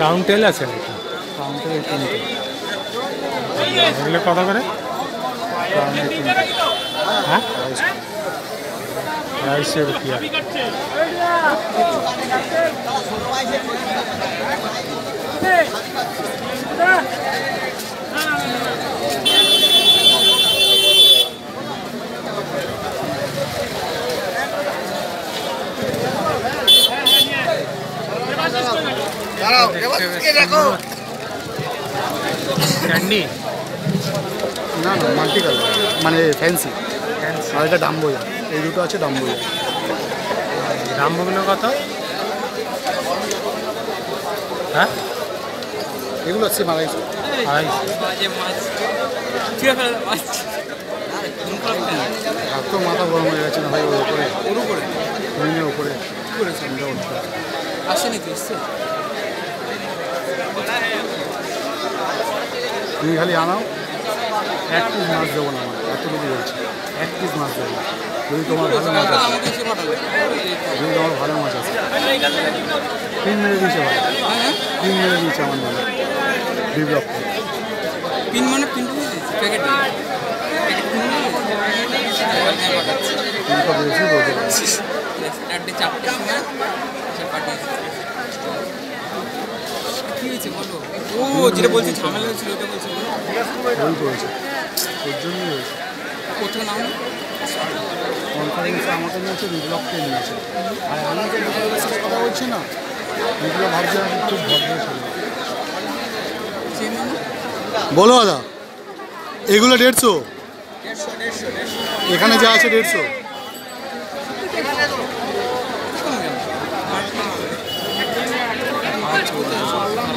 Round টেল আছে নাকি? Counter টেল তিনটে। এগুলো কত করে? হ্যাঁ? আড়াইশো রুপিয়া ক্যান্ডি না না মাল্টি কালার মানে ফ্যান্সি আর এটা ডাম্বোয়া এই দুটো আছে ডাম্বোয়া দামগুলো কত? হ্যাঁ? এগুলো হচ্ছে মালাইশো আড়াইশো আর তো মাথা গরম হয়ে গেছে না ভাই ওর উপরে। ওর উপরে? হবে। আসেনি তো এসছে? তুমি খালি আনাও। এক পিস মাছ দেবো না আমার এতটুকু বলছি। এক পিস মাছ দেবো যদি তোমার ভালো মাছ আছে। যদি তোমার ভালো মাছ আছে। তিন মেরে দিয়েছে ভাই। তিন মেরে দিয়েছে আমার নামে। বিপ্লব। তিন মানে প্যাকেট তিনটা বেশি বলতে চারটে সময় সে পাঠিয়েছে কি হয়েছে বলো ও যেটা বলছে ঝামেলা হয়েছিল ওটা বলছে। বলো। ওই করেছে ওর জন্যই হয়েছে কোথাও নাম? কনফারেন্সে আমাকে নিয়েছে বিপ্লবকে নিয়েছে আর আমি বিপ্লবের সাথে কথা বলছি না বিপ্লব ভাবছে আমি খুব ভদ্র ছিল বলো দাদা এগুলো দেড়শো? এখানে যা আছে দেড়শো।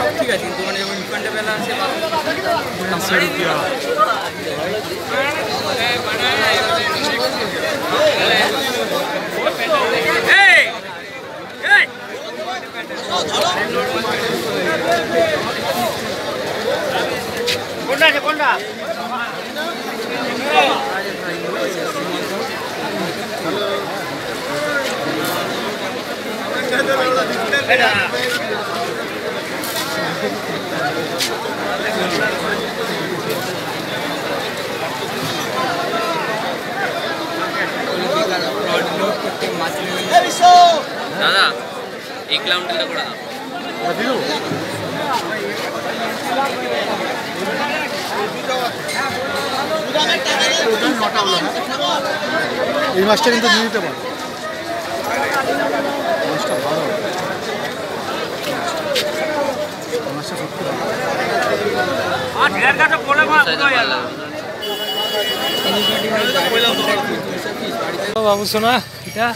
সব ঠিক আছে কিন্তু মানে যখন রিফান্ডের বেলা আসে বা তিনশো রুপিয়া করতে মাছ নিয়ে দাদা এই কিলোমিটারটা করে দাও। এই মাছটা কিন্তু দিয়ে দিতে পারো। মাছটা ভালো। মাছটা সত্যি ভালো। বাবু শোনা এটা?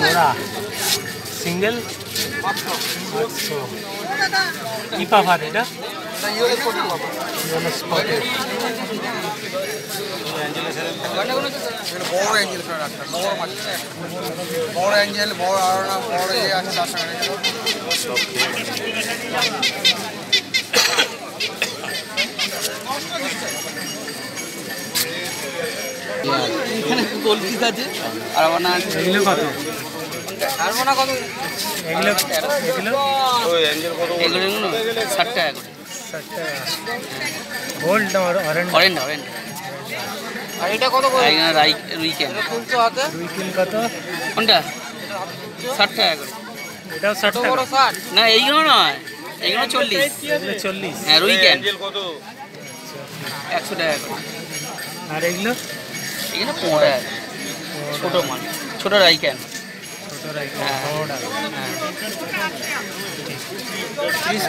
জোড়া সিঙ্গেল? কি পাফার এটা? Yellow spotted. বড় অ্যাঞ্জেল বড় মাছ। বড় অ্যাঞ্জেল বড় ইয়ে আছে পিস আছে। আর আমার না এগুলো কত? আর না কত? এগুলো এগুলো? এগুলো এগুলো ষাট টাকা করে। ষাট টাকা। গোল্ড না অরেঞ্জ অরেঞ্জ অরেঞ্জ আর এটা কত করে? এখানে রাই উইকেন্ড তুলছো হাতে? দুই কিল কত? কোনটা? ষাট টাকা করে। এটাও ষাট টাকা। না এইগুলো নয়। এইগুলো চল্লিশ। এগুলো চল্লিশ। হ্যাঁ উইকেন্ড একশো টাকা করে। আর এগুলো? এখানে পনেরো টাকা ছোটো মাল ছোটো রাইস হ্যাঁ।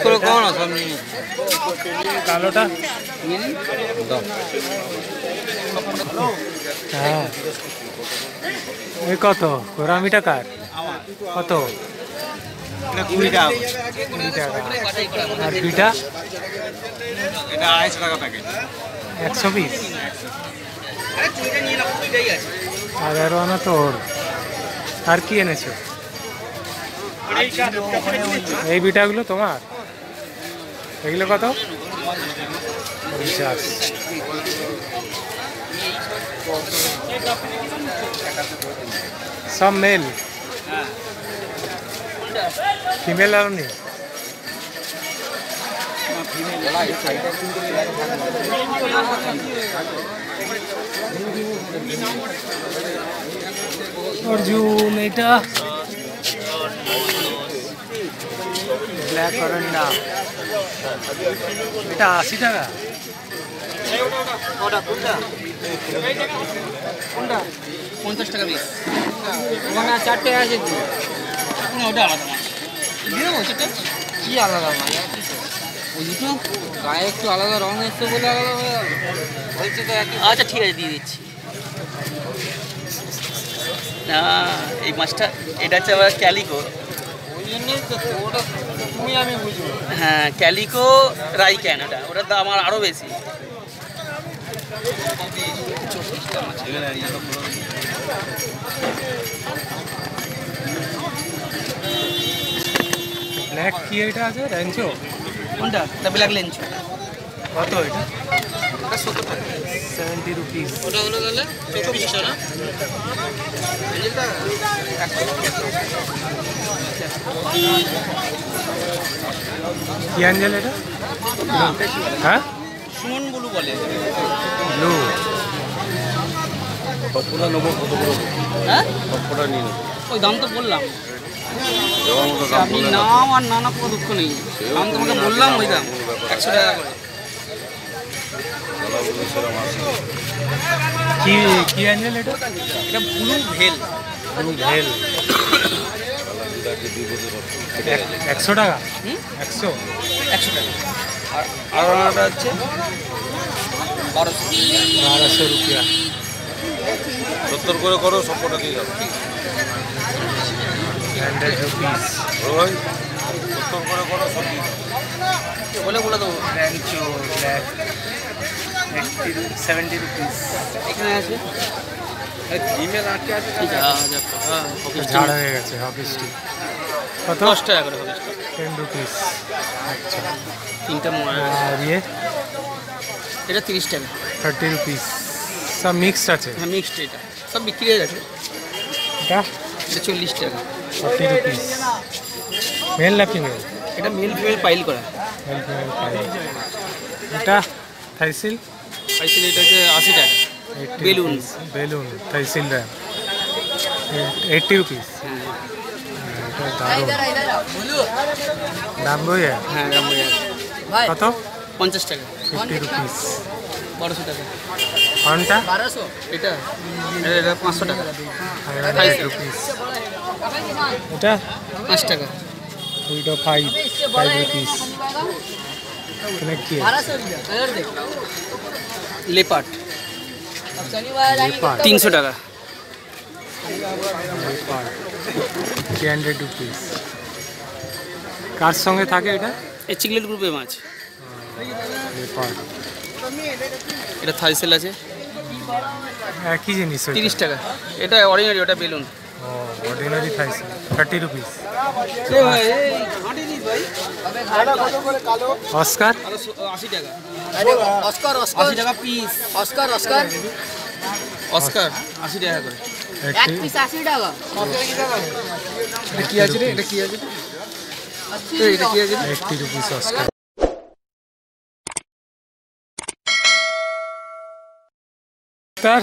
করে কম সব নিয়ে কালোটা? নিয়ে হ্যাঁ। এই কত? গোরামিটা কার? কত? এটা কুড়ি টাকা কুড়ি টাকা। আর পিঠা এটা আড়াইশো টাকা প্যাকেট একশো পিস? আর এর না তোর। আর কি এনেছো? এই পিঠাগুলো তোমার? এগুলো কত? পঞ্চাশ। সব মেল? ফিমেল আর নেই অর্জুন এটা? ব্ল্যাক অরেন্ডা এটা আশি টাকা। পঞ্চাশ টাকা পিস ওখানে চারটে আছে। না ওটা আলাদা দিয়ে সেটা আলাদা ওই দুটো গায়ে একটু আলাদা রং এসছে বলে আলাদা হয়ে গেল। বলছে তো আচ্ছা ঠিক আছে দিয়ে দিচ্ছি। না এই মাছটা এটা হচ্ছে আবার ক্যালিকো। ওই জন্যই তো ওটা তুমি আমি বুঝব। হ্যাঁ ক্যালিকো রাই ক্যান ওটা। ওটার দাম আমার আরও বেশি। ব্ল্যাক কি এটা আছে? র্যাঞ্চো কোনটা এটা ব্ল্যাক লেন্স কত এটা? ওটা সত্তর টাকা সেভেন্টি রুপিস ওটা হলো তাহলে চব্বিশশো না কি এটা হ্যাঁ? সুমন বলু বলে। ব্লু সবকটা নেব হ্যাঁ? সবকটা নিয়ে নেব ওই দাম তো বললাম। আপনি আর না না কোনো দুঃখ নেই। তোমাকে বললাম ওই দাম একশো টাকা করে। দাদাগুলো সেরকম কি কি অ্যাঞ্জেল এটা? এটা ব্লু ভেল। ব্লু একশো টাকা? হুম? একশো? একশো টাকা। আর আর হচ্ছে? বারোশো। বারোশো রুপিয়া। সত্তর করে করো সবকটা দিয়ে যাব। হান্ড্রেড রুপিস বড় ভাই সত্তর করে করো সব দিয়ে যাব। বলে বলে দেবো। র্যাঞ্চো ব্ল্যাক সেভেন্টি রুপিস এখানে আছে? ইমেল আটকে আছে ঝাড় হয়ে গেছে হকি স্টিক কত? দশ টাকা করে টেন রুপিস আচ্ছা। তিনটা মোবাইল আর ইয়ে? এটা তিরিশ টাকা। থার্টি রুপিস সব মিক্সড আছে? হ্যাঁ মিক্সড এটা। সব বিক্রি হয়ে গেছে। এটা? এটা চল্লিশ টাকা। ফর্টি রুপিস মেল না ফিমেল এটা মেল ফিমেল পাইল করা। মেল ফিমেল এটা থাইসিল পাইছিল এটা হচ্ছে আশি টাকা। বেলুন। বেলুন থাইসিল র্যাম এইটটি রুপিস দাম বই হ্যাঁ দাম গেছে কত? পঞ্চাশ টাকা। ফিফটি রুপিস বারোশো টাকা। ঘণ্টা এটা এটা- এটা পাঁচশো টাকা। হান্ড্রেড রুপিস এটা পাঁচ টাকা। দুইটা ফাইভ ফাইভ রুপিস এখানে কি লেপাট তিনশো টাকা। লেপার থ্রি হান্ড্রেড রুপিস কার সঙ্গে থাকে এটা? এই চিকলেট গ্রুপের মাছ। এটা থাইসেল আছে। একই জিনিস। তিরিশ টাকা। এটা অর্ডিনারি ওটা বেলুন। অর্ডিনারি থাইসিল থার্টি রুপিস অস্কার আশি টাকা অস্কার অস্কার আশি টাকা পিস অস্কার অস্কার অস্কার আশি টাকা করে এক একটি পিস আশি টাকা এটা কি আছে রে এটা কি আছে এই, এটা কি আছে রে? এইটটি রুপিস অস্কার তার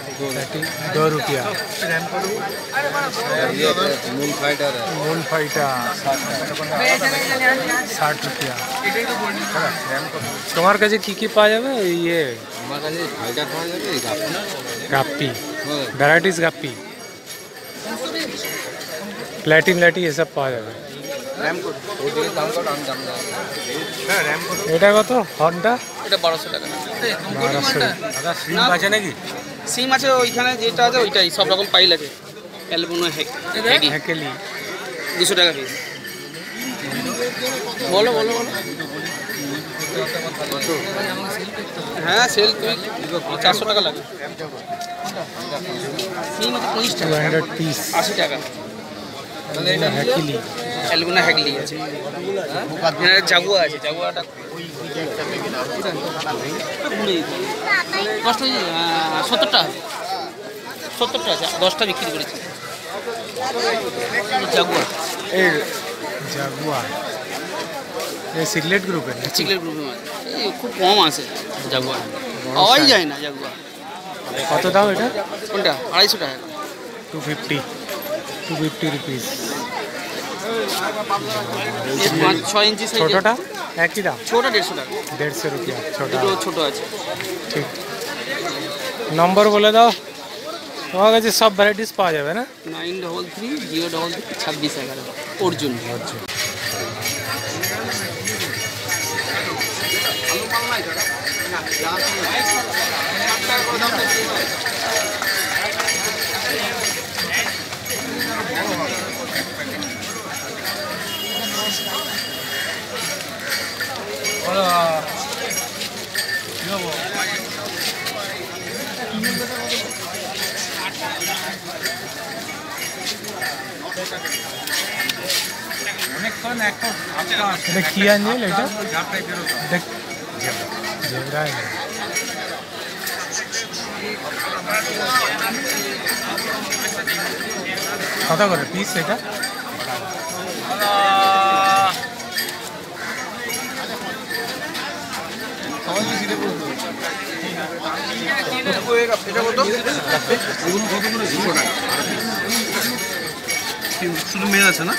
बारह रुपया दो रुपया ये मून फाइटर है मून फाइटा ষাট রুপিয়া তোমার কাছে কি কি পাওয়া যাবে ইয়ে আমার কাছে ফাইটার পাওয়া যাবে এই গাছ গাপ্পি হ্যাঁ ভ্যারাইটিস গাপ্পি প্ল্যাটিন ল্যাটি এসব পাওয়া যাবে ওই দিকে দাম কত আমি দাম দেওয়া এটা কত হর্নটা এটা বারোশো টাকা বারোশো দাদা সিম আছে নাকি সিম আছে ওইখানে যেটা আছে ওইটাই সব রকম পাইল আছে। অ্যালবুনো হ্যাকেলি। দুশো টাকা পিস বলো বলো বলো। হ্যাঁ সেল তুমি চারশো টাকা লাগে। সিম আছে পঁচিশ টাকা। আশি টাকা। হ্যাকেলি। অ্যালবুনা হ্যাগলি আছে। জাগুয়া আছে জাগুয়াটা। কষ্ট সত্তরটা আছে সত্তরটা আছে দশটা বিক্রি করেছি। জাগুয়া এই জাগুয়া এই সিগলেট গ্রুপের চিকলের গ্রুপের মাছ খুব কম আছে জাগুয়া পাওয়াই যায় না জাগুয়া কত দাম এটা? কোনটা? আড়াইশো টাকা। Two fifty two fifty rupees ছয় ইঞ্চি ছোটোটা? একই দাম? ছোটটা দেড়শো টাকা। দেড়শো রুপিয়া ছোটা। ছোট আছে। ঠিক। নম্বর বলে দাও। তোমার কাছে সব ভ্যারাইটিস পাওয়া যাবে না? Nine double three zero double three ছাব্বিশ এগারো। অর্জুন। এটা কি আঞ্জেল এটা? জেব্রা কত করে পিস এটা? শুধু মেয়ে আছে না?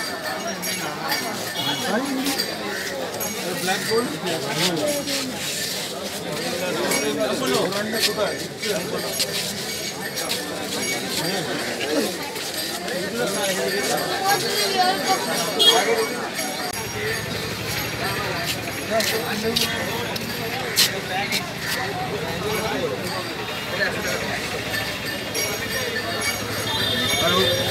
Hello.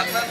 আপনার